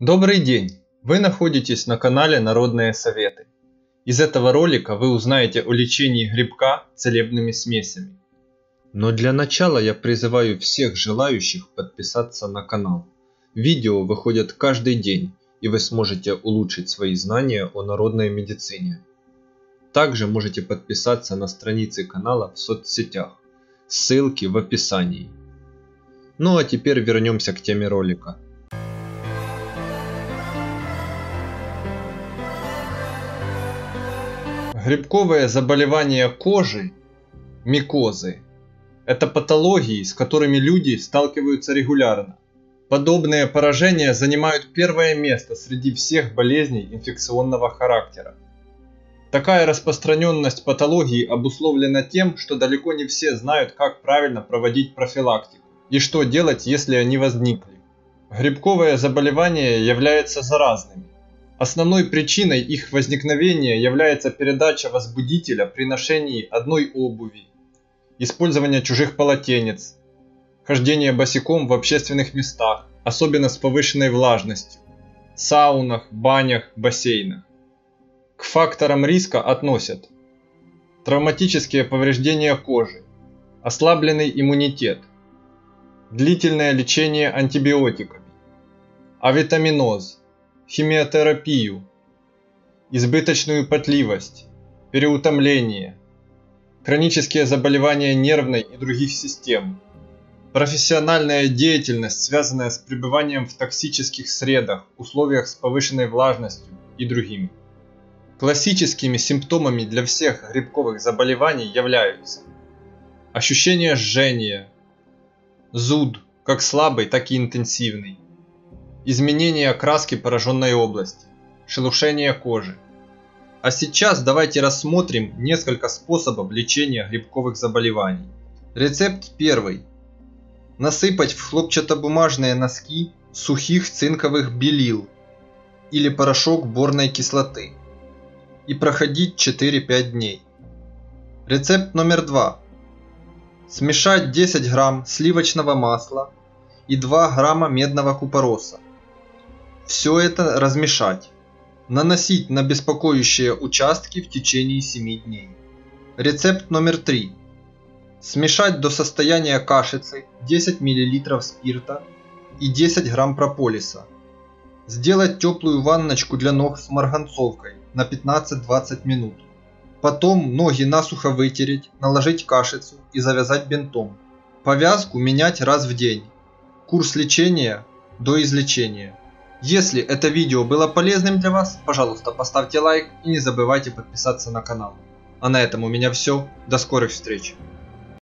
Добрый день! Вы находитесь на канале Народные Советы. Из этого ролика вы узнаете о лечении грибка целебными смесями. Но для начала я призываю всех желающих подписаться на канал. Видео выходят каждый день, и вы сможете улучшить свои знания о народной медицине. Также можете подписаться на страницы канала в соцсетях. Ссылки в описании. Ну а теперь вернемся к теме ролика. Грибковые заболевания кожи, микозы, это патологии, с которыми люди сталкиваются регулярно. Подобные поражения занимают первое место среди всех болезней инфекционного характера. Такая распространенность патологии обусловлена тем, что далеко не все знают, как правильно проводить профилактику и что делать, если они возникли. Грибковые заболевания являются заразными. Основной причиной их возникновения является передача возбудителя при ношении одной обуви, использование чужих полотенец, хождение босиком в общественных местах, особенно с повышенной влажностью, саунах, банях, бассейнах. К факторам риска относят травматические повреждения кожи, ослабленный иммунитет, длительное лечение антибиотиками, авитаминоз, химиотерапию, избыточную потливость, переутомление, хронические заболевания нервной и других систем, профессиональная деятельность, связанная с пребыванием в токсических средах, условиях с повышенной влажностью и другими. Классическими симптомами для всех грибковых заболеваний являются ощущение жжения, зуд, как слабый, так и интенсивный, изменение окраски пораженной области, шелушение кожи. А сейчас давайте рассмотрим несколько способов лечения грибковых заболеваний. Рецепт первый. Насыпать в хлопчатобумажные носки сухих цинковых белил или порошок борной кислоты и проходить 4-5 дней. Рецепт номер два. Смешать 10 грамм сливочного масла и 2 грамма медного купороса все это размешать. Наносить на беспокоящие участки в течение 7 дней. Рецепт номер 3. Смешать до состояния кашицы 10 мл спирта и 10 грамм прополиса. Сделать теплую ванночку для ног с марганцовкой на 15-20 минут. Потом ноги насухо вытереть, наложить кашицу и завязать бинтом. Повязку менять раз в день. Курс лечения до излечения. Если это видео было полезным для вас, пожалуйста поставьте лайк и не забывайте подписаться на канал. А на этом у меня все. До скорых встреч.